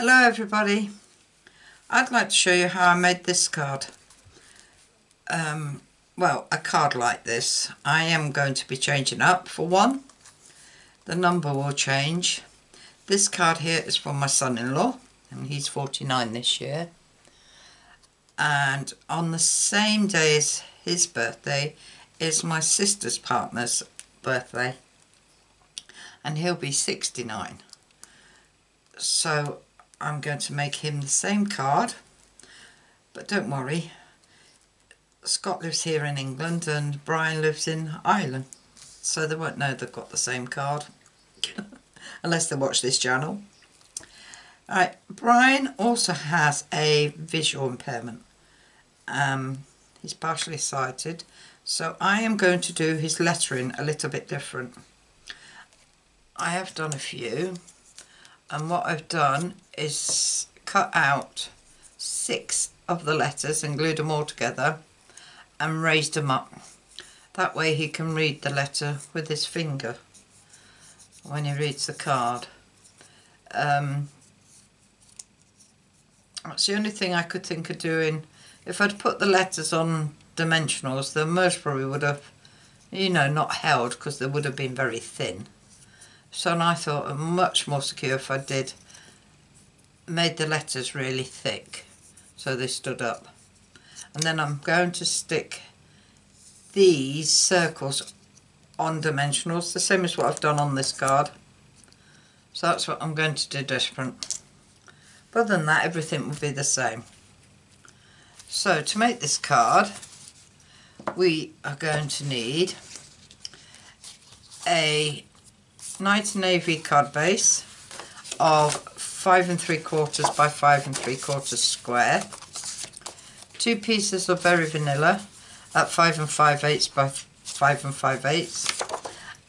Hello everybody. I'd like to show you how I made this card. Um, well, a card like this. I am going to be changing up for one. The number will change. This card here is from my son-in-law and he's 49 this year. And on the same day as his birthday is my sister's partner's birthday and he'll be 69 so I'm going to make him the same card. But don't worry. Scott lives here in England and Brian lives in Ireland. So they won't know they've got the same card. Unless they watch this channel. Right, Brian also has a visual impairment. Um, he's partially sighted. So I am going to do his lettering a little bit different. I have done a few and what I've done is cut out six of the letters and glued them all together and raised them up. That way he can read the letter with his finger when he reads the card. Um, that's the only thing I could think of doing. If I'd put the letters on dimensionals, the most probably would have, you know, not held because they would have been very thin. So I thought much more secure if I did made the letters really thick so they stood up. And then I'm going to stick these circles on dimensionals, the same as what I've done on this card. So that's what I'm going to do different. But other than that, everything will be the same. So to make this card, we are going to need a Night Navy card base of five and three quarters by five and three quarters square. Two pieces of very vanilla at five and five eighths by five and five eighths.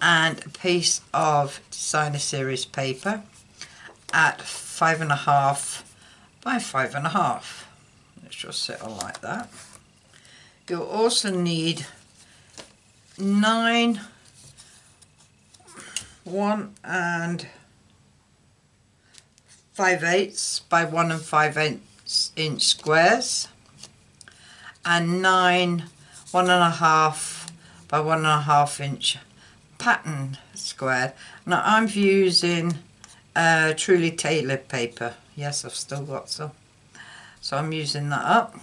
And a piece of designer series paper at five and a half by five and a half. Let's just sit on like that. You'll also need nine one and five eighths by one and five eighths inch squares and nine one and a half by one and a half inch pattern square. Now I'm using uh, truly tailored paper. Yes, I've still got some. So I'm using that up.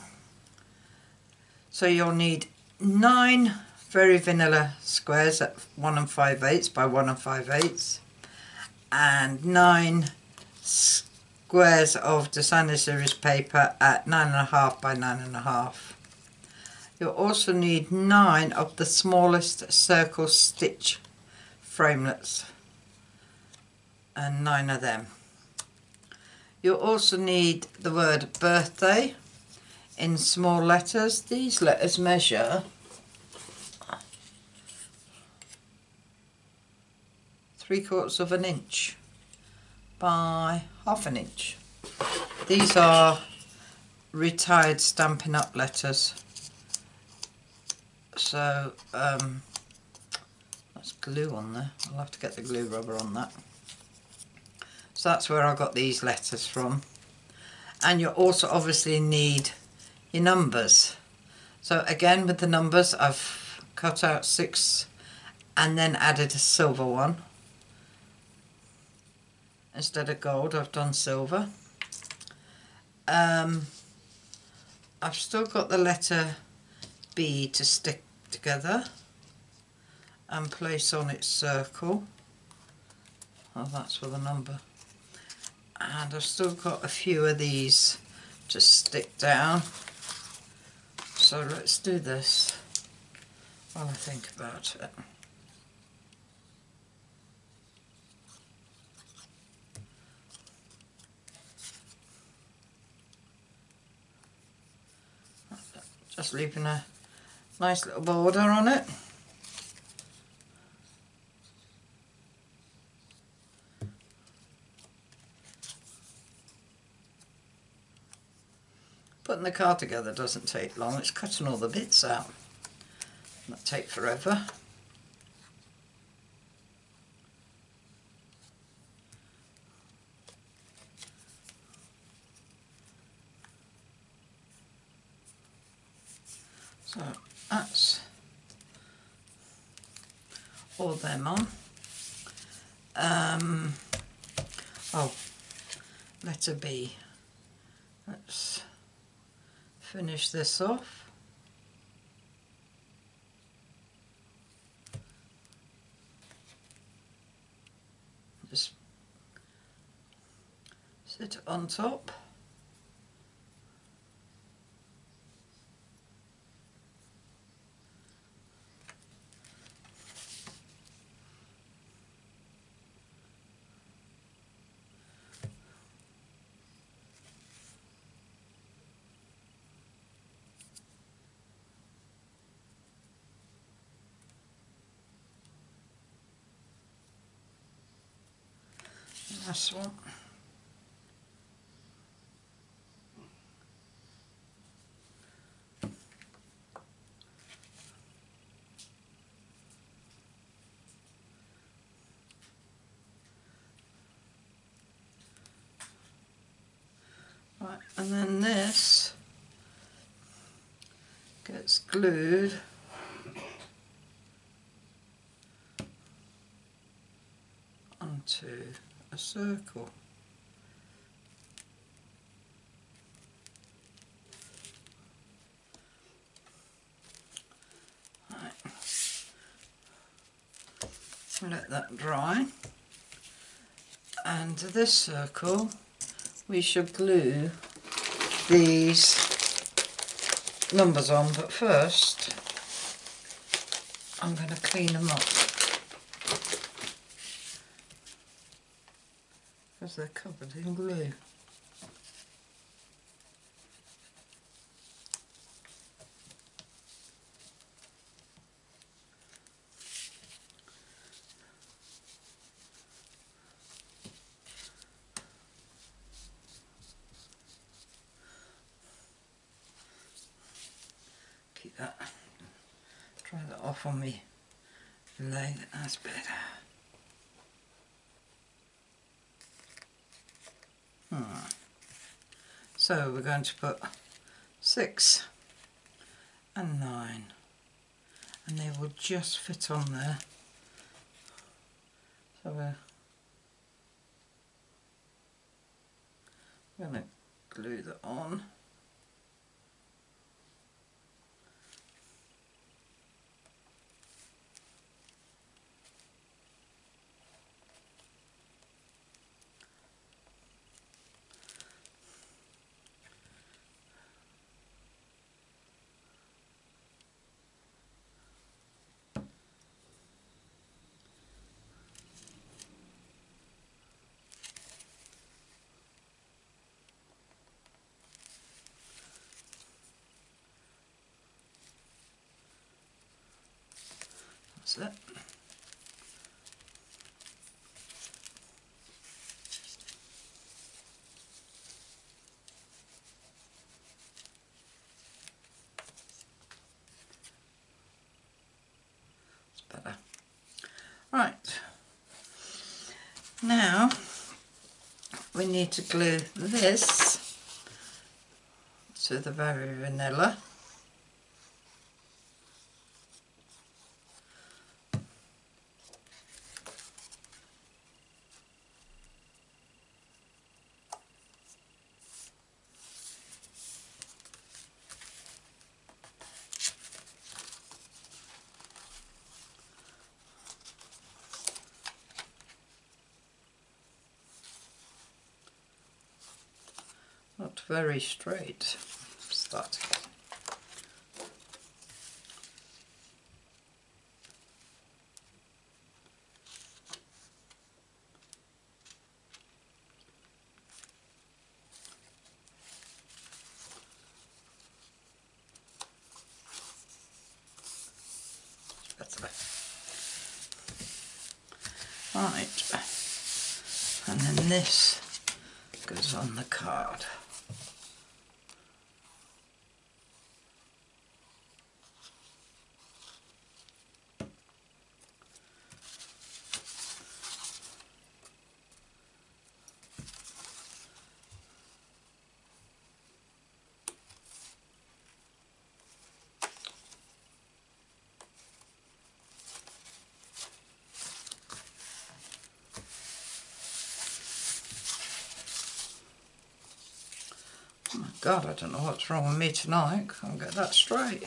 So you'll need nine very vanilla squares at 1 and 5 eighths by 1 and 5 eighths and 9 squares of designer series paper at 9.5 by 9.5. You'll also need 9 of the smallest circle stitch framelits and 9 of them. You'll also need the word birthday in small letters. These letters measure three quarters of an inch by half an inch. These are retired Stampin' Up letters. So, um, that's glue on there. I'll have to get the glue rubber on that. So that's where I got these letters from. And you also obviously need your numbers. So again with the numbers I've cut out six and then added a silver one instead of gold I've done silver. Um, I've still got the letter B to stick together and place on its circle. Oh that's for the number. And I've still got a few of these to stick down. So let's do this while I think about it Just leaving a nice little border on it. Putting the card together doesn't take long, it's cutting all the bits out. That take forever. So that's all them on. Um, oh, letter B. Let's finish this off. Just sit on top. Right, and then this gets glued circle. Right. Let that dry. And to this circle we should glue these numbers on but first I'm going to clean them up because they're covered in glue. Keep that, dry that off on me leg, that's better. Hmm. So we're going to put six and nine and they will just fit on there. So we're going to glue that on. That's it. Better. Right. Now we need to glue this to the very vanilla. Not very straight. Start. Right. And then this goes on the card. God, I don't know what's wrong with me tonight. Can't get that straight.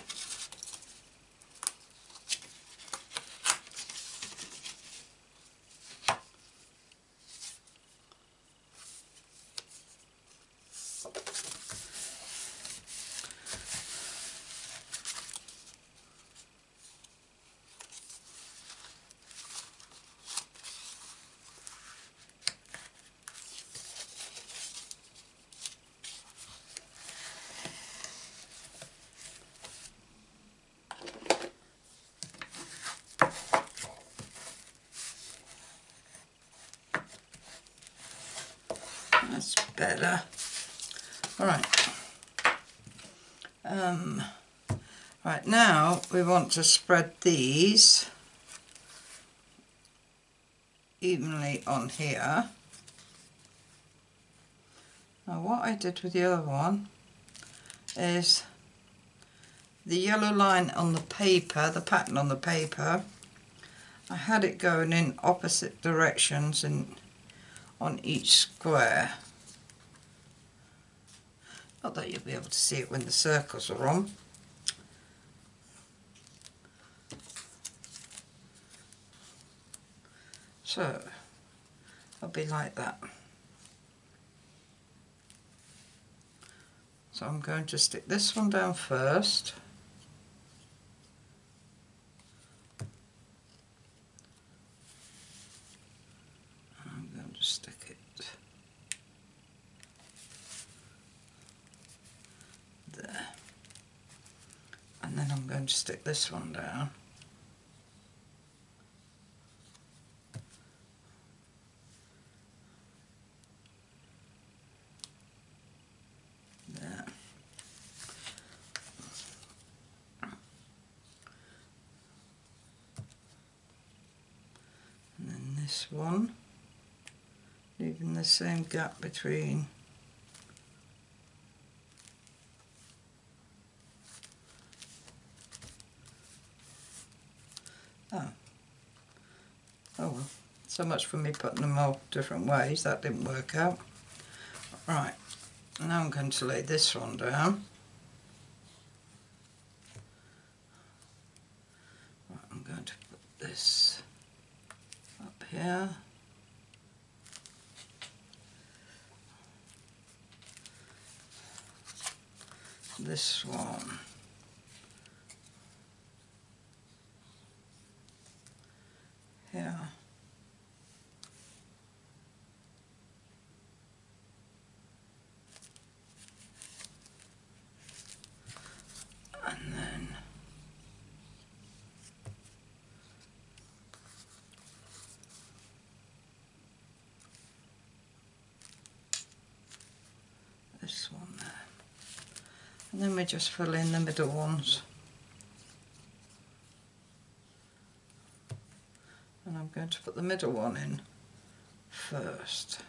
That's better. All right. Um, right now we want to spread these evenly on here. Now what I did with the other one is the yellow line on the paper, the pattern on the paper, I had it going in opposite directions and on each square. That you'll be able to see it when the circles are on. So, I'll be like that. So I'm going to stick this one down first. I'm going to stick it there. And then I'm to stick this one down. There. And then this one, leaving the same gap between Oh. Oh well. So much for me putting them all different ways. That didn't work out. Right. Now I'm going to lay this one down. Right, I'm going to put this up here. This one. Here. And then this one there. And then we just fill in the middle ones. And I'm going to put the er middle one in first.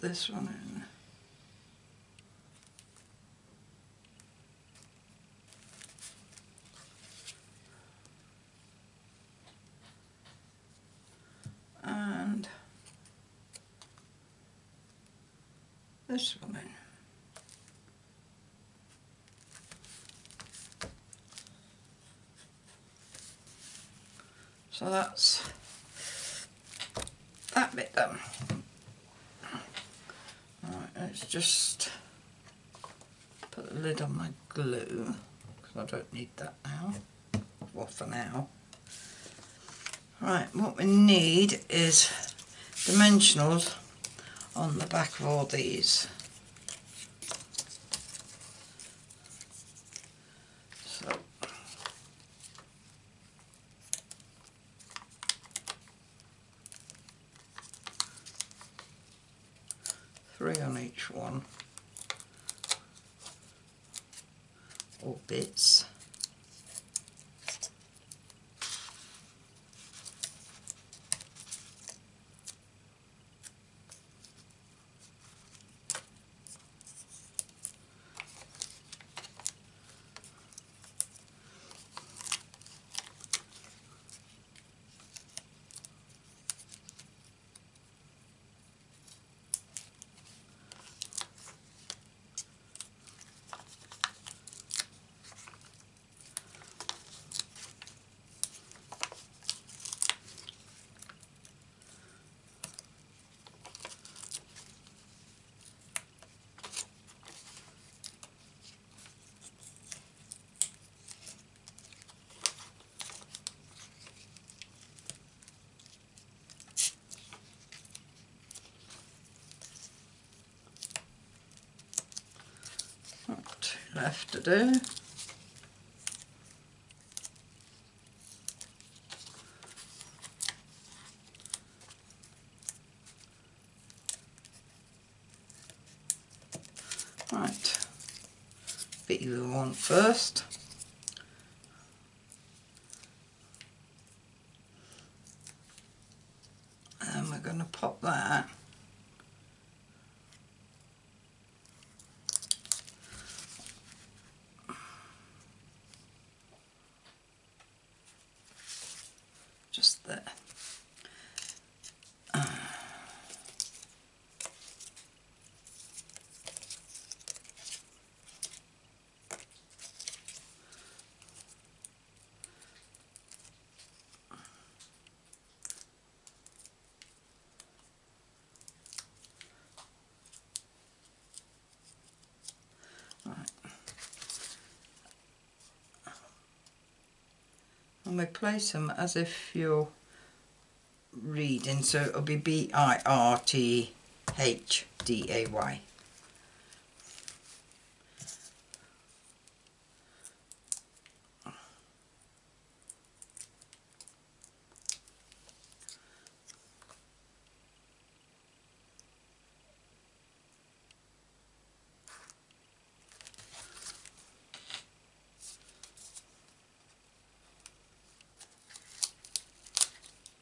This one in. and this woman. So that's that bit done. Right, let's just put the lid on my glue because I don't need that now. Well, for now. Right, what we need is dimensionals on the back of all these. Three on each one, or bits. Left to do. Right, bit you want first. And we're going to pop that just there. And we place them as if you're reading so it'll be B-I-R-T-H-D-A-Y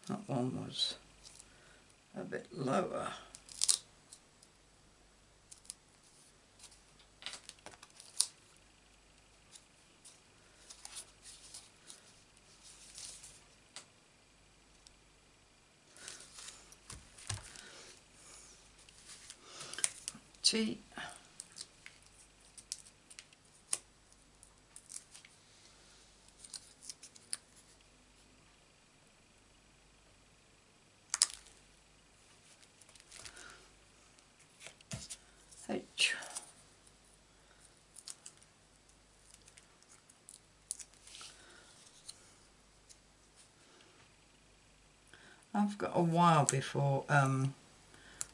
That one was a bit lower. T I've got a while before um,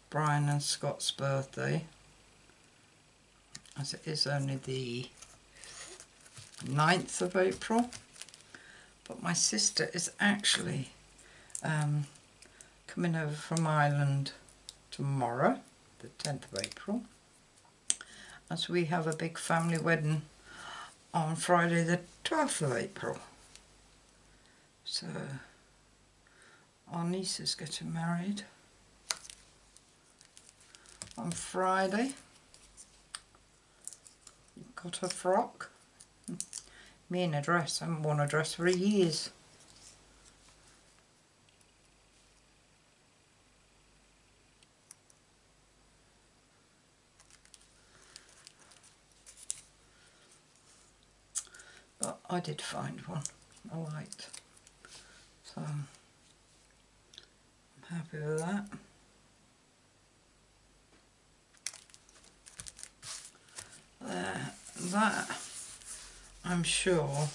Brian and Scott's birthday, as it is only the 9th of April. But my sister is actually um, coming over from Ireland tomorrow, the 10th of April as we have a big family wedding on Friday the 12th of April. So our niece is getting married on Friday. Got a frock. Me in a dress. I haven't worn a dress for years. but I did find one I liked so I'm happy with that. There that I'm sure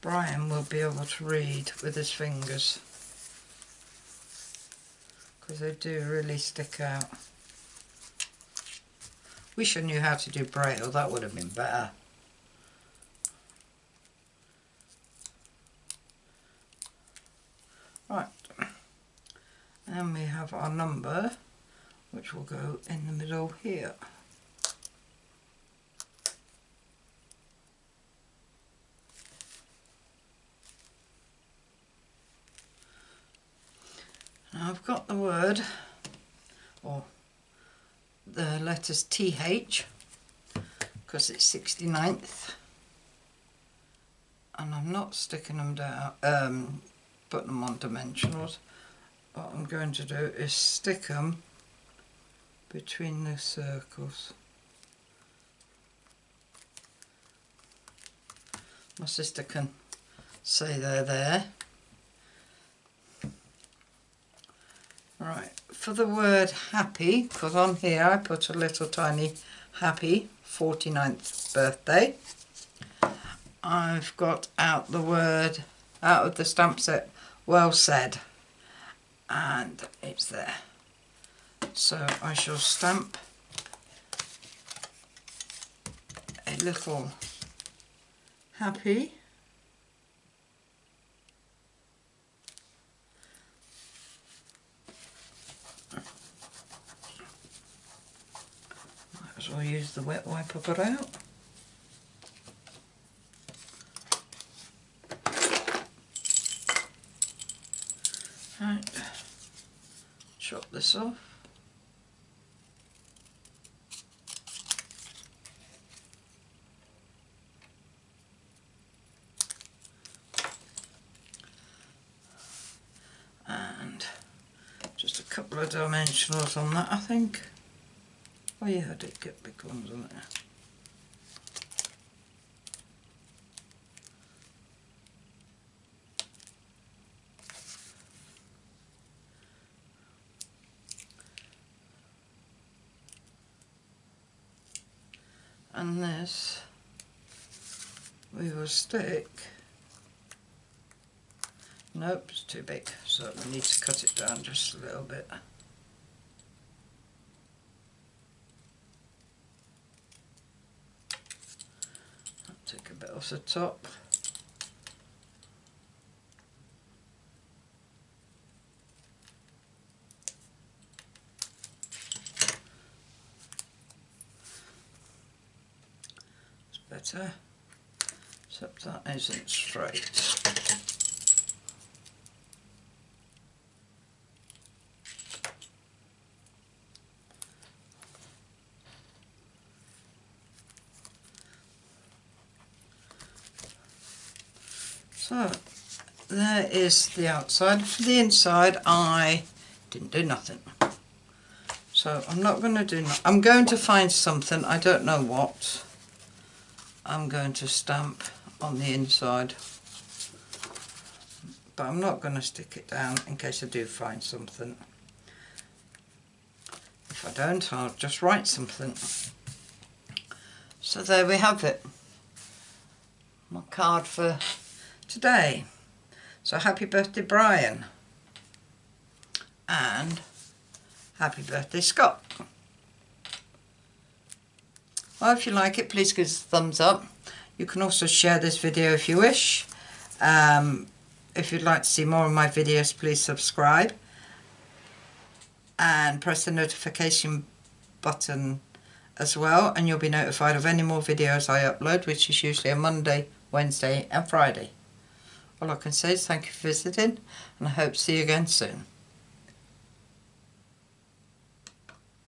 Brian will be able to read with his fingers. Because they do really stick out. Wish I knew how to do braille that would have been better Right, and we have our number, which will go in the middle here. Now I've got the word, or the letters TH, because it's 69th, and I'm not sticking them down, um, put them on dimensionals what I'm going to do is stick them between the circles. My sister can say they're there. Right for the word happy because on here I put a little tiny happy 49th birthday. I've got out the word out of the stamp set well said and it's there so I shall stamp a little happy. Might as well use the wet wipe I got out. Right, chop this off. And just a couple of dimensionals on that I think. Oh yeah, I did get big ones on it. And this we will stick. Nope it's too big so we need to cut it down just a little bit. Take a bit off the top better, except that isn't straight. So there is the outside. For the inside I didn't do nothing. So I'm not going to do, no I'm going to find something, I don't know what. I'm going to stamp on the inside but I'm not going to stick it down in case I do find something. If I don't I'll just write something. So there we have it. My card for today. So happy birthday Brian. And happy birthday Scott well, if you like it, please give us a thumbs up. You can also share this video if you wish. Um, if you'd like to see more of my videos, please subscribe. And press the notification button as well. And you'll be notified of any more videos I upload, which is usually a Monday, Wednesday and Friday. All I can say is thank you for visiting. And I hope to see you again soon.